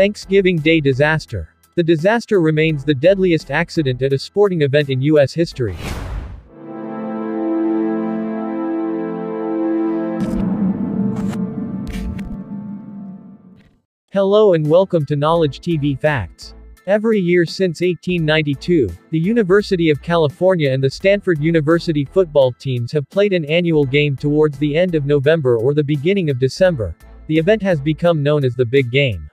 Thanksgiving Day Disaster. The disaster remains the deadliest accident at a sporting event in U.S. history. Hello and welcome to Knowledge TV Facts. Every year since 1892, the University of California and the Stanford University football teams have played an annual game towards the end of November or the beginning of December. The event has become known as the Big Game.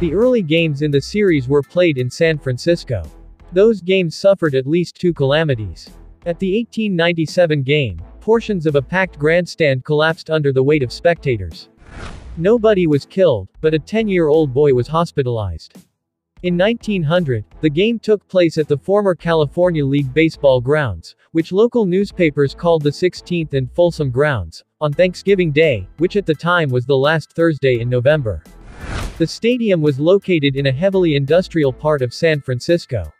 The early games in the series were played in San Francisco. Those games suffered at least two calamities. At the 1897 game, portions of a packed grandstand collapsed under the weight of spectators. Nobody was killed, but a 10-year-old boy was hospitalized. In 1900, the game took place at the former California League baseball grounds, which local newspapers called the 16th and Folsom grounds, on Thanksgiving Day, which at the time was the last Thursday in November. The stadium was located in a heavily industrial part of San Francisco.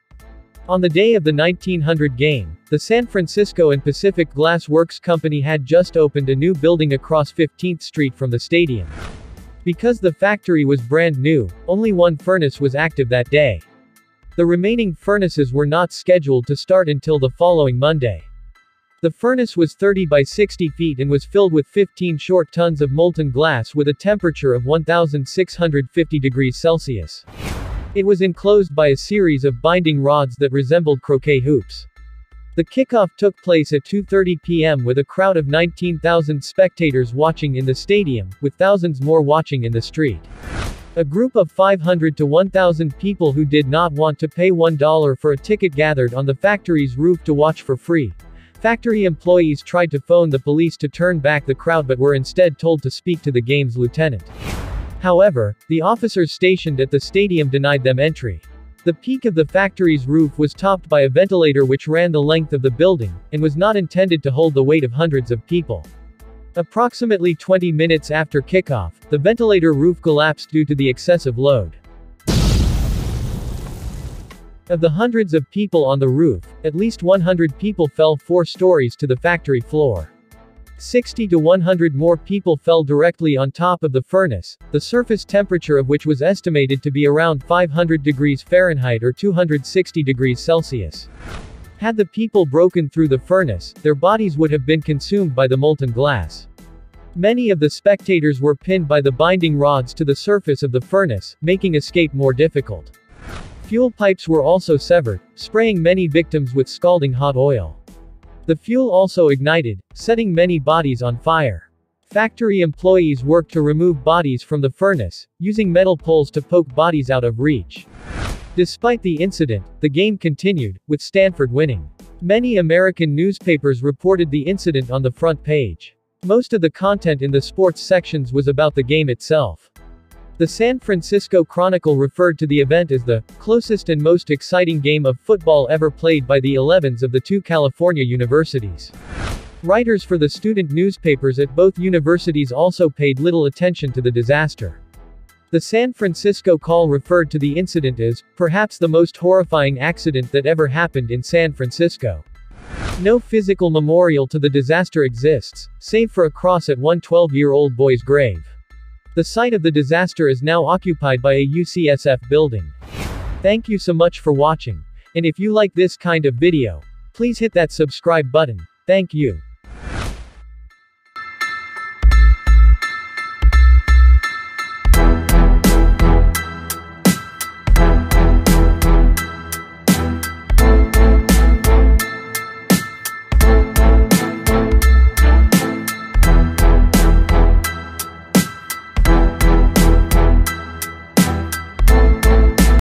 On the day of the 1900 game, the San Francisco and Pacific Glass Works Company had just opened a new building across 15th Street from the stadium. Because the factory was brand new, only one furnace was active that day. The remaining furnaces were not scheduled to start until the following Monday. The furnace was 30 by 60 feet and was filled with 15 short tons of molten glass with a temperature of 1650 degrees Celsius. It was enclosed by a series of binding rods that resembled croquet hoops. The kickoff took place at 2.30 p.m. with a crowd of 19,000 spectators watching in the stadium, with thousands more watching in the street. A group of 500 to 1,000 people who did not want to pay $1 for a ticket gathered on the factory's roof to watch for free. Factory employees tried to phone the police to turn back the crowd but were instead told to speak to the game's lieutenant. However, the officers stationed at the stadium denied them entry. The peak of the factory's roof was topped by a ventilator which ran the length of the building, and was not intended to hold the weight of hundreds of people. Approximately 20 minutes after kickoff, the ventilator roof collapsed due to the excessive load. Of the hundreds of people on the roof, at least 100 people fell four stories to the factory floor. 60 to 100 more people fell directly on top of the furnace, the surface temperature of which was estimated to be around 500 degrees Fahrenheit or 260 degrees Celsius. Had the people broken through the furnace, their bodies would have been consumed by the molten glass. Many of the spectators were pinned by the binding rods to the surface of the furnace, making escape more difficult. Fuel pipes were also severed, spraying many victims with scalding hot oil. The fuel also ignited, setting many bodies on fire. Factory employees worked to remove bodies from the furnace, using metal poles to poke bodies out of reach. Despite the incident, the game continued, with Stanford winning. Many American newspapers reported the incident on the front page. Most of the content in the sports sections was about the game itself. The San Francisco Chronicle referred to the event as the closest and most exciting game of football ever played by the 11s of the two California universities. Writers for the student newspapers at both universities also paid little attention to the disaster. The San Francisco Call referred to the incident as, perhaps the most horrifying accident that ever happened in San Francisco. No physical memorial to the disaster exists, save for a cross at one 12-year-old boy's grave. The site of the disaster is now occupied by a UCSF building. Thank you so much for watching. And if you like this kind of video, please hit that subscribe button. Thank you.